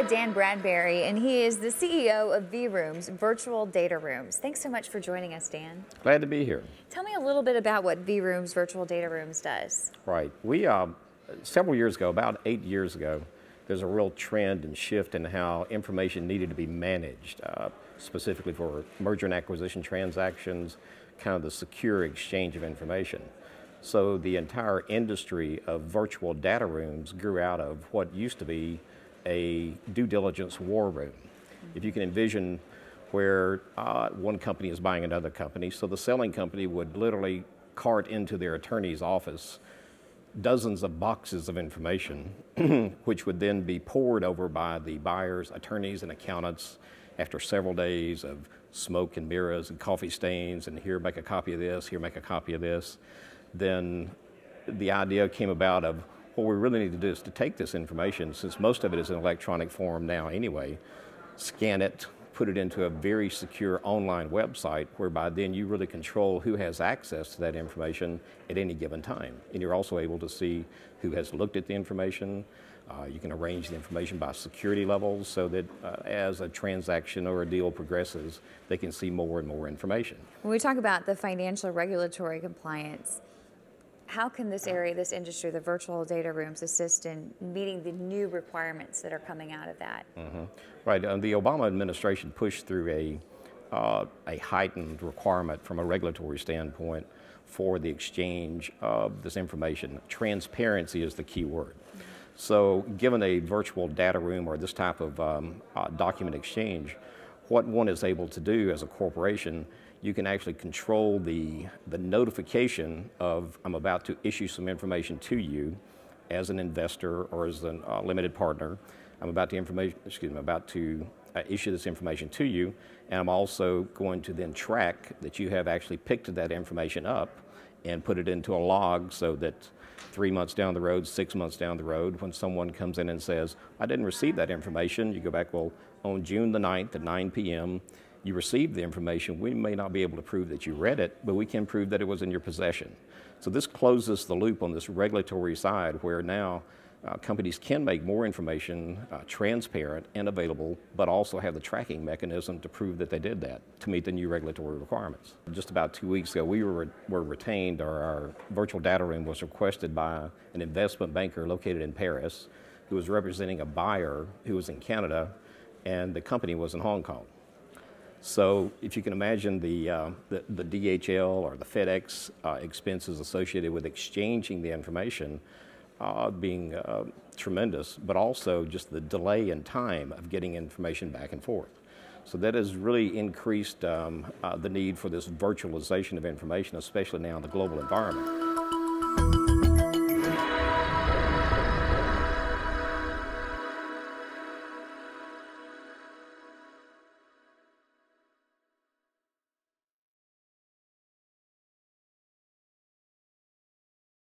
with Dan Bradbury, and he is the CEO of V-Rooms, Virtual Data Rooms. Thanks so much for joining us, Dan. Glad to be here. Tell me a little bit about what V-Rooms, Virtual Data Rooms does. Right. We, uh, several years ago, about eight years ago, there's a real trend and shift in how information needed to be managed, uh, specifically for merger and acquisition transactions, kind of the secure exchange of information. So the entire industry of virtual data rooms grew out of what used to be a due diligence war room. If you can envision where uh, one company is buying another company, so the selling company would literally cart into their attorney's office dozens of boxes of information, which would then be pored over by the buyers, attorneys, and accountants after several days of smoke and mirrors and coffee stains, and here make a copy of this, here make a copy of this then the idea came about of what we really need to do is to take this information, since most of it is in electronic form now anyway, scan it, put it into a very secure online website whereby then you really control who has access to that information at any given time. And you're also able to see who has looked at the information. Uh, you can arrange the information by security levels so that uh, as a transaction or a deal progresses, they can see more and more information. When we talk about the financial regulatory compliance, how can this area, this industry, the virtual data rooms assist in meeting the new requirements that are coming out of that? Mm-hmm. Right, uh, the Obama administration pushed through a, uh, a heightened requirement from a regulatory standpoint for the exchange of this information. Transparency is the key word. So given a virtual data room or this type of um, uh, document exchange, what one is able to do as a corporation you can actually control the, the notification of I'm about to issue some information to you as an investor or as a uh, limited partner. I'm about to information, excuse me, about to uh, issue this information to you, and I'm also going to then track that you have actually picked that information up and put it into a log so that three months down the road, six months down the road, when someone comes in and says, I didn't receive that information, you go back, well, on June the 9th at 9 p.m., you received the information, we may not be able to prove that you read it, but we can prove that it was in your possession. So this closes the loop on this regulatory side where now uh, companies can make more information uh, transparent and available, but also have the tracking mechanism to prove that they did that to meet the new regulatory requirements. Just about two weeks ago, we were, were retained, or our virtual data room was requested by an investment banker located in Paris who was representing a buyer who was in Canada, and the company was in Hong Kong. So if you can imagine the, uh, the, the, DHL or the FedEx uh, expenses associated with exchanging the information uh, being uh, tremendous, but also just the delay in time of getting information back and forth. So that has really increased um, uh, the need for this virtualization of information, especially now in the global environment.